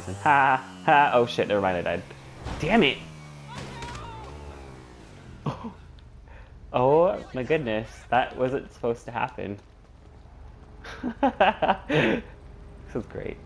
reason. Ha ha. Oh shit, never mind, I died. Damn it! Oh my goodness, that wasn't supposed to happen. this is great.